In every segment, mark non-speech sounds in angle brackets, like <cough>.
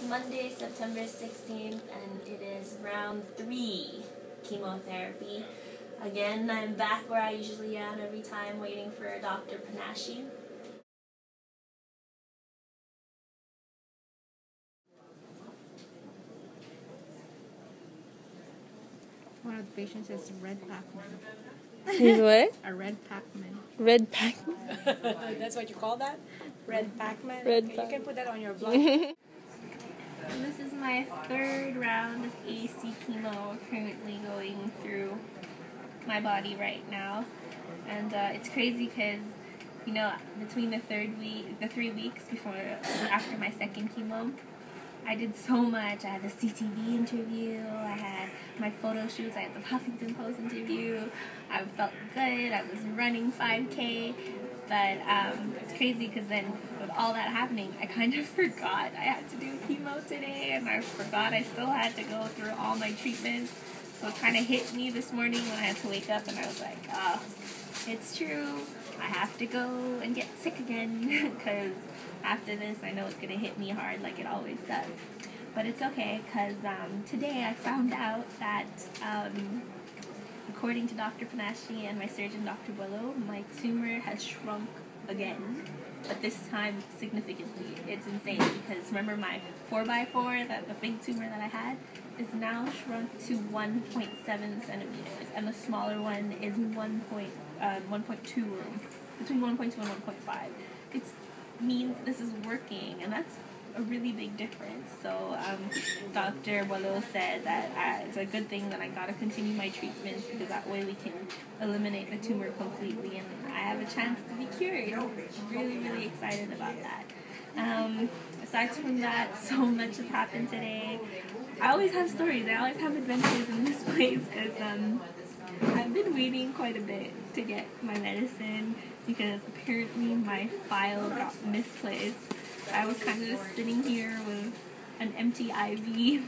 It's Monday, September 16th, and it is round three chemotherapy. Again, I'm back where I usually am every time, waiting for Dr. Panashi. One of the patients is red Pac-Man. He's what? <laughs> A red Pac-Man. Red pack. <laughs> That's what you call that? Red Pac-Man? Red Okay, Pac- You can put that on your <laughs> blog. This is my third round of AC chemo currently going through my body right now. And uh, it's crazy because, you know, between the third week, the three weeks before, after my second chemo, I did so much. I had the CTV interview, I had my photo shoots, I had the Huffington Post interview. I felt good, I was running 5K. But um, it's crazy because then all that happening, I kind of <laughs> forgot I had to do chemo today, and I forgot I still had to go through all my treatments. So it kind of hit me this morning when I had to wake up, and I was like, oh, it's true. I have to go and get sick again <laughs> because after this, I know it's going to hit me hard like it always does. But it's okay because um, today I found out that, um, according to Dr. Panashi and my surgeon, Dr. Willow, my tumor has shrunk again. But this time significantly. It's insane because remember my 4x4, that the big tumor that I had, is now shrunk to 1.7 centimeters, and the smaller one is 1. Point, uh, 1.2 room, between 1.2 and 1.5. It means this is working, and that's a really big difference. So um, Dr. Wallo said that uh, it's a good thing that I gotta continue my treatments because that way we can eliminate the tumor completely, and I have a chance to be cured. I'm really, really excited about that. Um, aside from that, <laughs> so much has happened today. I always have stories. I always have adventures in this <laughs> place because um, I've been waiting quite a bit to get my medicine because apparently my file got misplaced. I was kind of sitting here with an empty IV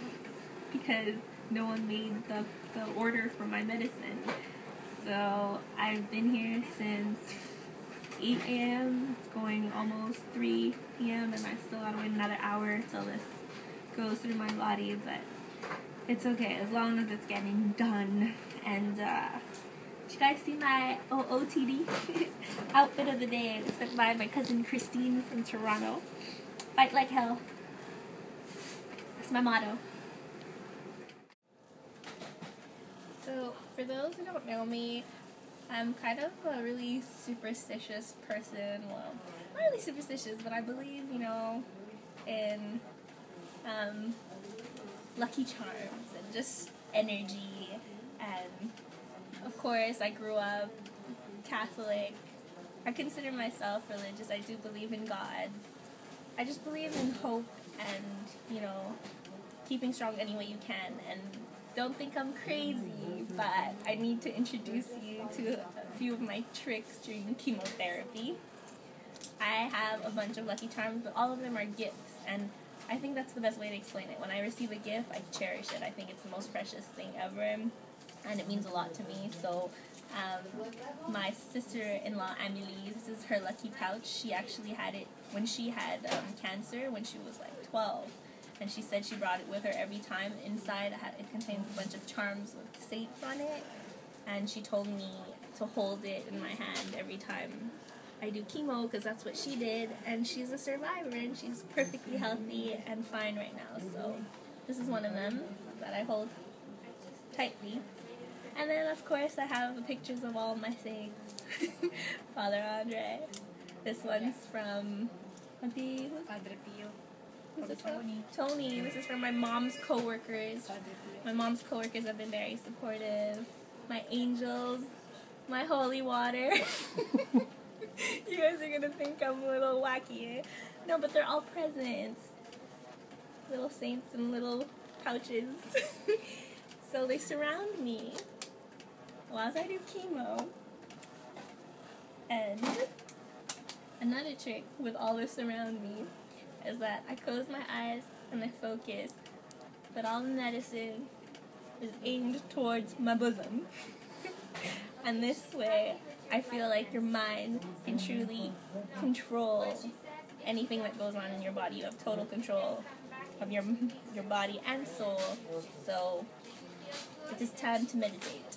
because no one made the, the order for my medicine. So I've been here since 8 a.m. It's going almost 3 p.m. and I still gotta wait another hour till this goes through my body, but it's okay as long as it's getting done. And uh, you guys see my OOTD <laughs> outfit of the day? It was sent by my cousin Christine from Toronto. Fight like hell. That's my motto. So, for those who don't know me, I'm kind of a really superstitious person. Well, not really superstitious, but I believe, you know, in um, lucky charms and just energy. And of course, I grew up Catholic. I consider myself religious. I do believe in God. I just believe in hope and, you know, keeping strong any way you can. And don't think I'm crazy, but I need to introduce you to a few of my tricks during chemotherapy. I have a bunch of Lucky Charms, but all of them are gifts, and I think that's the best way to explain it. When I receive a gift, I cherish it. I think it's the most precious thing ever, and it means a lot to me. So, um, my sister-in-law Amelie, this is her lucky pouch. She actually had it when she had um, cancer when she was like 12 and she said she brought it with her every time. Inside, it, it contains a bunch of charms with saints on it, and she told me to hold it in my hand every time I do chemo because that's what she did. And she's a survivor, and she's perfectly healthy and fine right now. So this is one of them that I hold tightly. And then, of course, I have pictures of all my saints. <laughs> Father Andre. This one's from Padre, Padre Pio. This? Tony. Tony. This is from my mom's coworkers. My mom's coworkers have been very supportive. My angels, my holy water. <laughs> you guys are gonna think I'm a little wacky. eh? No, but they're all presents. Little saints in little pouches. <laughs> so they surround me whilst I do chemo. And another trick with all this around me is that I close my eyes and I focus, but all the medicine is aimed towards my bosom. <laughs> and this way, I feel like your mind can truly control anything that goes on in your body. You have total control of your your body and soul. So it is time to meditate.